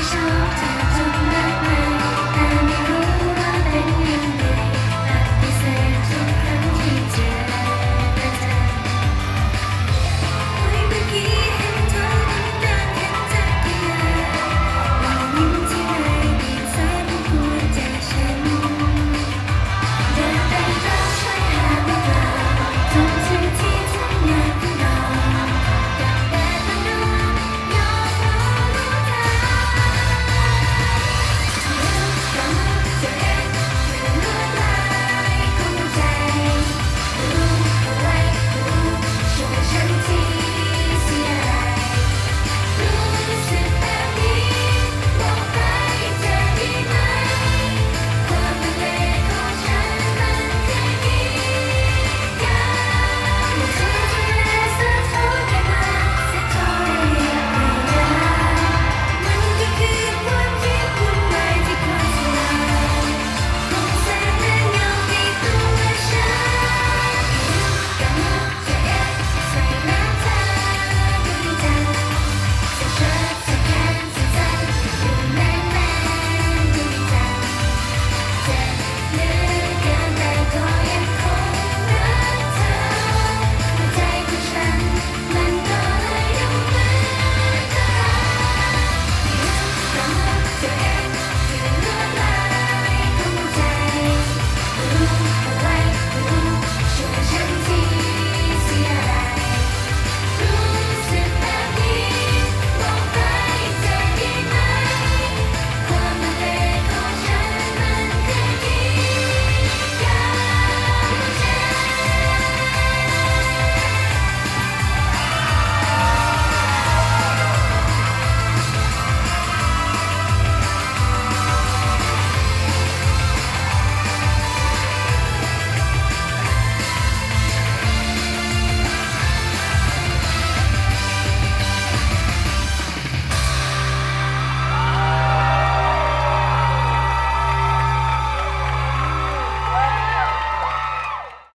Special to make me